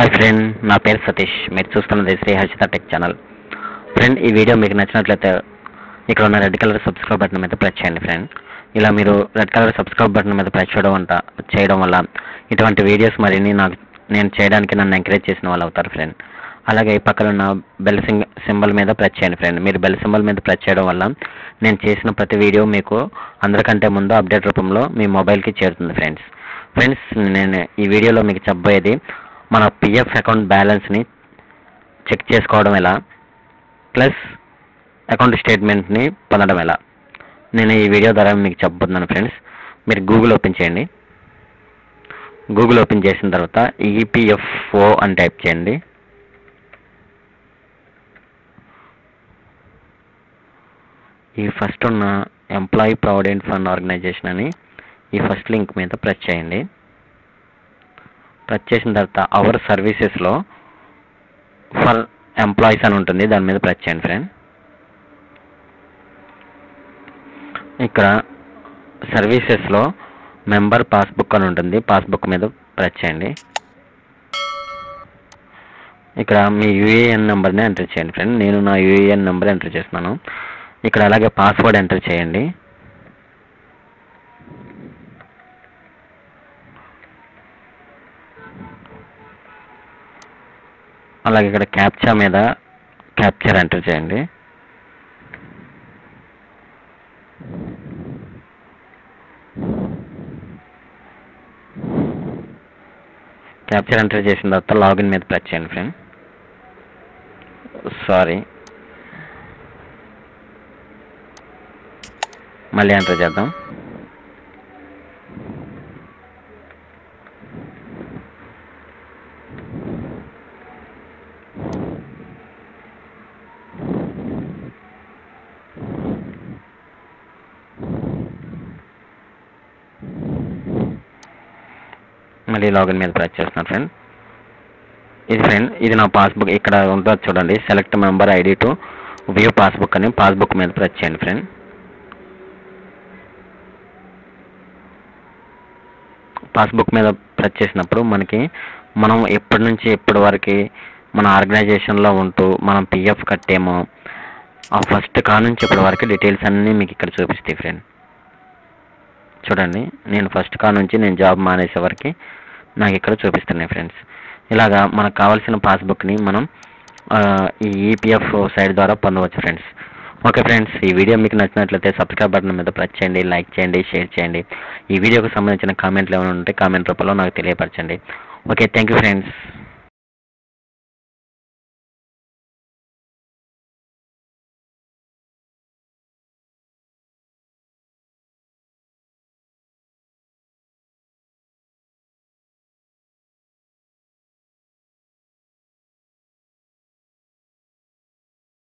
Hi friend నా పేరు సతీష్. మీరు చూస్తున్నది Sri Harshitha tech channel. Friend ఈ వీడియో మీకు నచ్చినట్లయితే ఇక్కడ ఉన్న రెడ్ కలర్ సబ్స్క్రైబ్ బటన్ మీద ప్రెస్ చేయండి ఫ్రెండ్. ఇలా మీరు రెడ్ కలర్ సబ్స్క్రైబ్ బటన్ మీద ప్రెస్ చేయడం వంట చేయడం వల్ల ఇటువంటి వీడియోస్ మరిన్ని నాకు నేను చేయడానికి నన్ను ఎంకరేజ్ చేసిన వాళ్ళు అవుతారు ఫ్రెండ్. అలాగే ఈ పక్కన ఉన్న బెల్ సింగ్ సింబల్ మీద ప్రెస్ చేయండి ఫ్రెండ్. మీరు బెల్ సింబల్ మీద ప్రెస్ చేయడం వల్ల నేను చేసిన ప్రతి వీడియో మీకు అందరికంటే ముందు అప్డేట్ రూపంలో మీ మొబైల్కి చేరుతుంది ఫ్రెండ్స్. ఫ్రెండ్స్ నేను ఈ వీడియోలో మీకు చెప్పబోయేది మన పిఎఫ్ అకౌంట్ బ్యాలెన్స్ని చెక్ చేసుకోవడం ఎలా? ప్లస్ అకౌంట్ స్టేట్మెంట్ని పొందడం ఎలా? నేను ఈ వీడియో ద్వారా మీకు చెప్పబోతున్నాను ఫ్రెండ్స్ మీరు గూగుల్ ఓపెన్ చేయండి. గూగుల్ ఓపెన్ చేసిన తర్వాత ఈపీఎఫ్ఓ అని టైప్ చేయండి. ఈ ఫస్ట్ ఉన్న ఎంప్లాయీ ప్రావిడెంట్ ఫండ్ ఆర్గనైజేషన్ అని ఈ ఫస్ట్ లింక్ మీద ప్రెస్ చేయండి. టచ్ చేసిన తర్వాత అవర్ సర్వీసెస్లో ఫర్ ఎంప్లాయీస్ అని ఉంటుంది. దాని మీద ప్రెస్ చేయండి ఫ్రెండ్ ఇక్కడ సర్వీసెస్లో మెంబర్ పాస్బుక్ అని ఉంటుంది. పాస్బుక్ మీద ప్రెస్ చేయండి. ఇక్కడ మీ యూఏఎన్ నెంబర్ని ఎంటర్ చేయండి ఫ్రెండ్ నేను నా యూఏఎన్ నెంబర్ ఎంటర్ చేస్తున్నాను. ఇక్కడ అలాగే పాస్వర్డ్ ఎంటర్ చేయండి. అలాగే ఇక్కడ క్యాప్చా మీద క్యాప్చర్ ఎంటర్ చేయండి. క్యాప్చర్ ఎంటర్ చేసిన తర్వాత లాగిన్ మీద ప్రెస్ చేయండి ఫ్రెండ్ సారీ మళ్ళీ ఎంటర్ చేద్దాం. మళ్ళీ లాగిన్ మీద ప్రెస్ చేస్తున్నాను ఫ్రెండ్ ఇది ఫ్రెండ్ ఇది నా పాస్బుక్ ఇక్కడ ఉంటుంది చూడండి. Select member ID to view passbook అని పాస్బుక్ మీద ప్రెస్ చేయండి ఫ్రెండ్ పాస్బుక్ మీద ప్రెస్ చేసినప్పుడు మనకి మనం ఎప్పటి నుంచి ఎప్పటి వరకు మన ఆర్గనైజేషన్లో ఉంటూ మనం పిఎఫ్ కట్టేమో ఆ ఫస్ట్ కా నుంచి ఇప్పటి వరకు డీటెయిల్స్ అన్నీ మీకు ఇక్కడ చూపిస్తాయి ఫ్రెండ్ చూడండి. నేను ఫస్ట్ కా నుంచి నేను జాబ్ మానేసే వరకు నాకు ఇక్కడ చూపిస్తున్నాయి ఫ్రెండ్స్ ఇలాగా మనకు కావాల్సిన పాస్బుక్ని మనం ఈ ఈపీఎఫ్ సైట్ ద్వారా పొందవచ్చు ఫ్రెండ్స్ ఓకే ఫ్రెండ్స్ ఈ వీడియో మీకు నచ్చినట్లయితే సబ్స్క్రైబ్ బటన్ మీద ప్రెస్ చేయండి లైక్ చేయండి షేర్ చేయండి. ఈ వీడియోకి సంబంధించిన కామెంట్లు ఏమైనా ఉంటే కామెంట్ రూపంలో నాకు తెలియపరచండి. Okay thank you friends